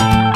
you